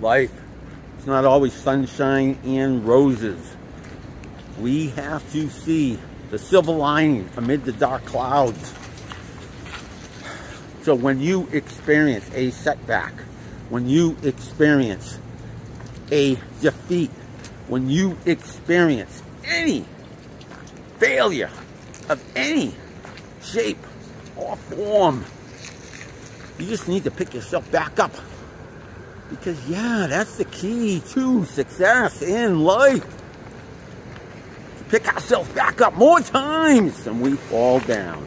life. It's not always sunshine and roses. We have to see the silver lining amid the dark clouds. So when you experience a setback, when you experience a defeat, when you experience any failure of any shape or form, you just need to pick yourself back up. Because yeah, that's the key to success in life. Pick ourselves back up more times than we fall down.